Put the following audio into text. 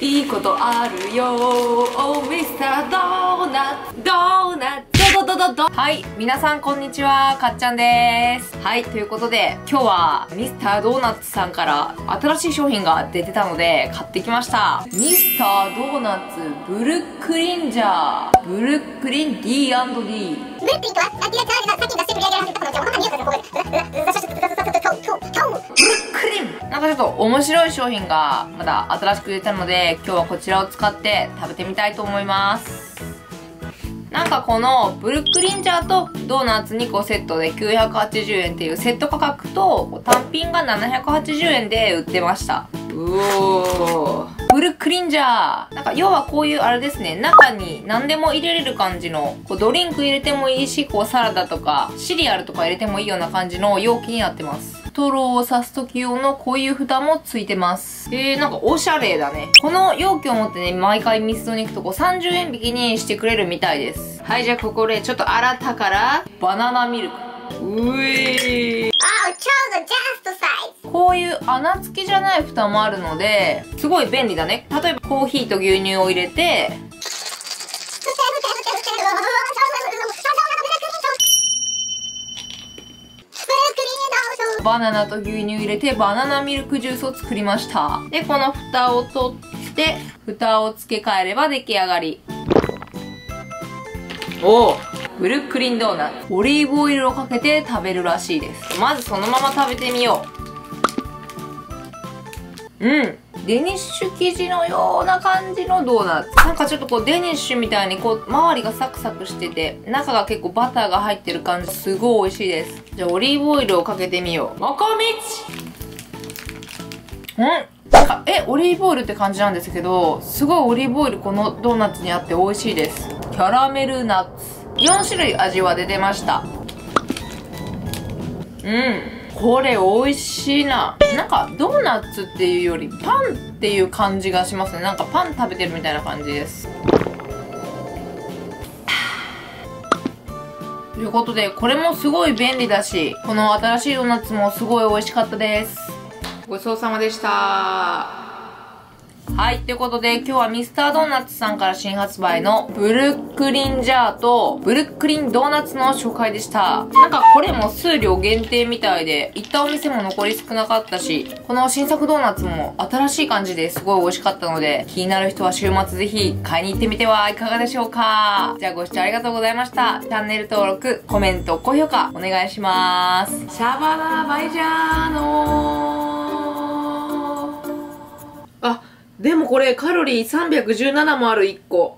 いいことあるよおミスタードーナツドーナツはい皆さんこんにちは。かっちゃんです。はいということで今日はミスタードーナツさんから新しい商品が出てたので買ってきました。ミスタードーナツブルックリンジャー。ブルックリン D&D ブルックリンとは出してくれるやつのブルックリン。なんかちょっと面白い商品がまだ新しく出たので今日はこちらを使って食べてみたいと思いますかこのブルックリンジャーとドーナツ2個セットで980円っていうセット価格と単品が780円で売ってました。うおー。ブルックリンジャーなんか要はこういうあれですね。中に何でも入れれる感じのこうドリンク入れてもいいしこうサラダとかシリアルとか入れてもいいような感じの容器になってます。ストローを刺す時用のこういう蓋もついてます。えー、なんかおしゃれだね。この容器を持ってね毎回ミスドに行くとこう30円引きにしてくれるみたいです。はいじゃあここでちょっと新たからバナナミルク。うえー。こういう穴付きじゃない蓋もあるので、すごい便利だね。例えばコーヒーと牛乳を入れて、バナナと牛乳入れてバナナミルクジュースを作りました。で、この蓋を取って、蓋を付け替えれば出来上がり。おブルックリンドーナツ。オリーブオイルをかけて食べるらしいです。まずそのまま食べてみよう。うん。デニッシュ生地のような感じのドーナツ。なんかちょっとこうデニッシュみたいにこう周りがサクサクしてて、中が結構バターが入ってる感じ。すごい美味しいです。じゃあオリーブオイルをかけてみよう。もこみちんなんか、え、オリーブオイルって感じなんですけど、すごいオリーブオイルこのドーナツにあって美味しいです。キャラメルナッツ。4種類味は出てましたうんこれ美味しいな。なんかドーナツっていうよりパンっていう感じがしますね。なんかパン食べてるみたいな感じです。ということでこれもすごい便利だしこの新しいドーナツもすごい美味しかったです。ごちそうさまでした。はい、ということで今日はミスタードーナツさんから新発売のブルックリンジャーとブルックリンドーナツの紹介でした。なんかこれも数量限定みたいで、行ったお店も残り少なかったし、この新作ドーナツも新しい感じですごい美味しかったので、気になる人は週末ぜひ買いに行ってみてはいかがでしょうか。じゃあご視聴ありがとうございました。チャンネル登録、コメント、高評価お願いします。シャバナバイジャーノーこれカロリー317もある1個。